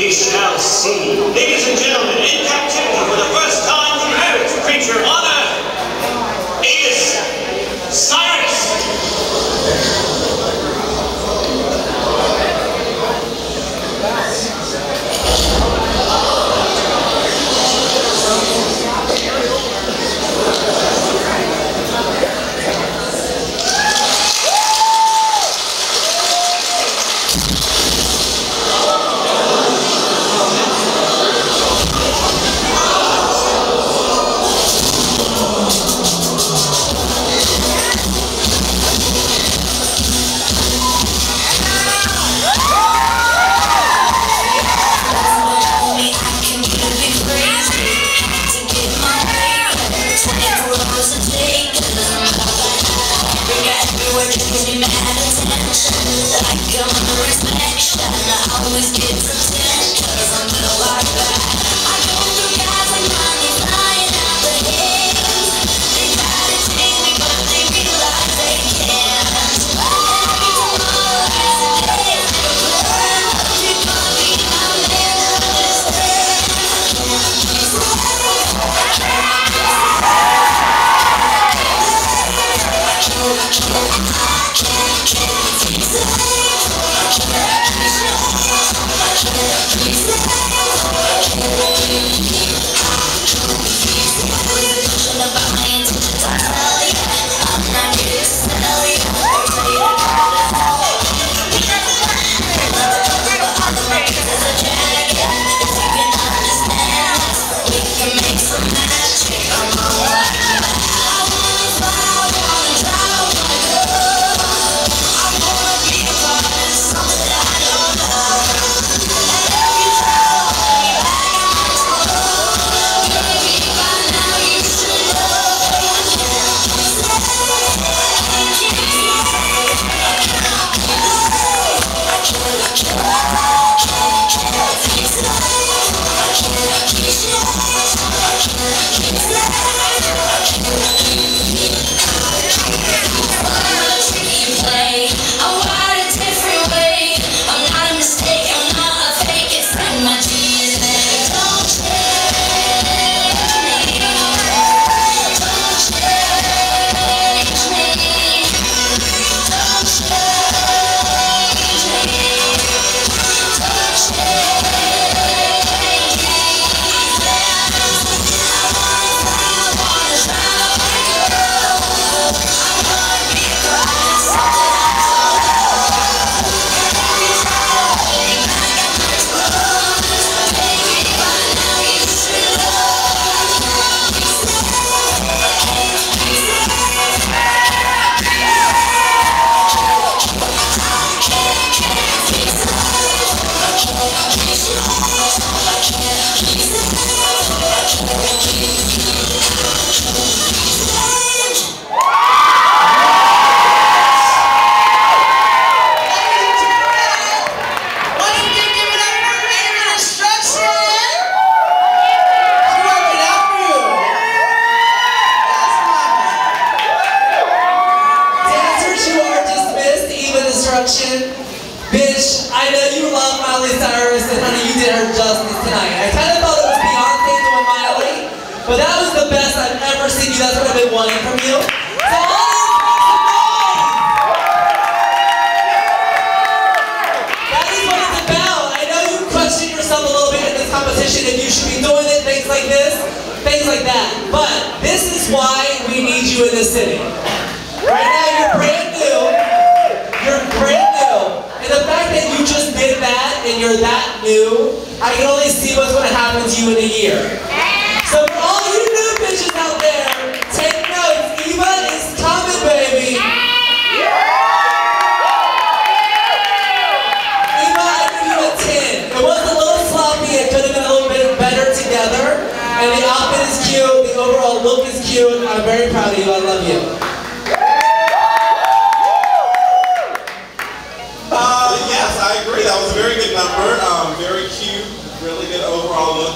we shall see. Ladies and gentlemen, in Always get あ! Yeah. Eva Bitch, I know you love Miley Cyrus, and honey, you did her justice tonight. I kind of thought it was Beyonce doing Miley, but that was the best I've ever seen you. That's what I've been wanting from you. So noise. That is what it's about. I know you question yourself a little bit in this competition if you should be doing it, things like this, things like that. But this is why we need you in this city. Right now, you're brand new. You're brand new. And the fact that you just did that and you're that new, I can only see what's going to happen to you in a year. So for all you new bitches out there, take notes. Eva is coming, baby. Eva, I give you a 10. It was a little sloppy. It could have been a little bit better together. And the outfit is cute. The overall look is cute. I'm very proud of you. I love you.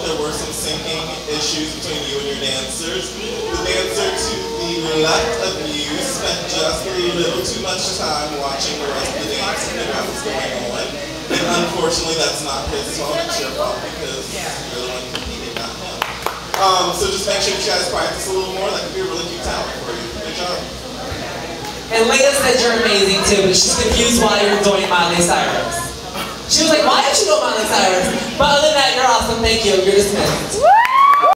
There were some syncing issues between you and your dancers. The dancer to the left of you spent just a a little too much time watching the rest of the dance and figure out what's going on. And unfortunately, that's not his fault, it's your fault because you're the one competing, not him. Um, so just make sure you guys practice a little more. That could be a really cute talent for you. Good job. And Leah said you're amazing too, but she's confused why you're doing Miley Cyrus. She was like, why did you know Miley Cyrus? But other than that, you're awesome. Thank you. You're dismissed.